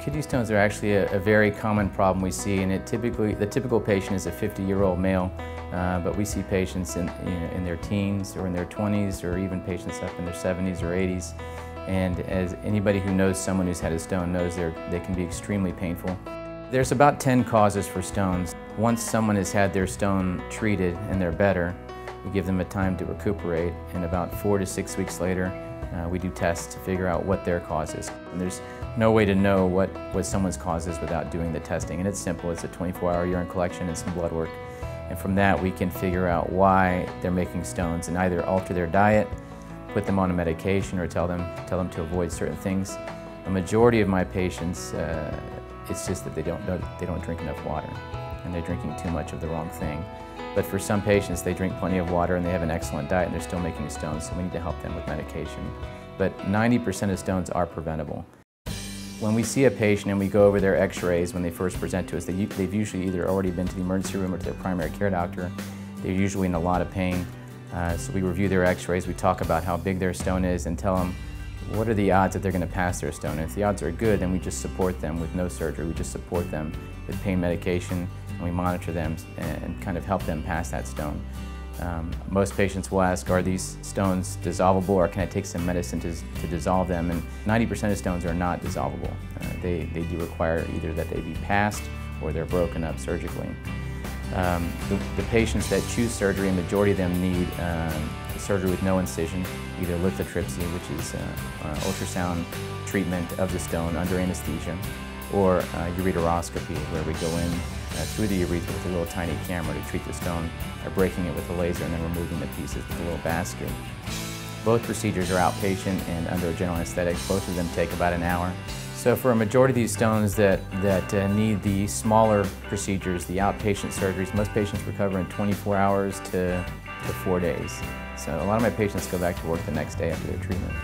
Kidney stones are actually a, a, very common problem we see, and it typically the typical patient is a 50-year-old male, uh, but we see patients in, you know, in their teens or in their 20s, or even patients up in their 70s or 80s. And as anybody who knows someone who's had a stone knows they can be extremely painful. There's about 10 causes for stones. Once someone has had their stone treated and they're better, we give them a time to recuperate, and about four to six weeks later, uh, we do tests to figure out what their cause is. And there's no way to know what, what someone's cause is without doing the testing. And it's simple, it's a 24-hour urine collection and some blood work. And from that, we can figure out why they're making stones and either alter their diet, put them on a medication, or tell them, tell them to avoid certain things. A majority of my patients, uh, it's just that they don't, they don't drink enough water and they're drinking too much of the wrong thing. But for some patients, they drink plenty of water and they have an excellent diet and they're still making stones, so we need to help them with medication. But 90% of stones are preventable. When we see a patient and we go over their x-rays when they first present to us, they, have usually either already been to the emergency room or to their primary care doctor. They're usually in a lot of pain. Uh, so we review their x-rays, we talk about how big their stone is and tell them what are the odds that they're going to pass their stone. And if the odds are good, then we just support them with no surgery. We just support them with pain medication and we monitor them and kind of help them pass that stone. Um, most patients will ask, are these stones dissolvable or can I take some medicine to, to dissolve them? And 90% of stones are not dissolvable. Uh, they, they do require either that they be passed or they're broken up surgically. Um, the, the, patients that choose surgery, a majority of them need um, surgery with no incision, either lithotripsy, which is uh, uh, ultrasound treatment of the stone under anesthesia, or uh, ureteroscopy, where we go in uh, through the urethra with a little tiny camera to treat the stone by breaking it with a laser and then removing the pieces with a little basket. Both procedures are outpatient and under general anesthetic. Both of them take about an hour. So for a majority of these stones that, that uh, need the smaller procedures, the outpatient surgeries, most patients recover in 24 hours to, to four days. So a lot of my patients go back to work the next day after their treatment.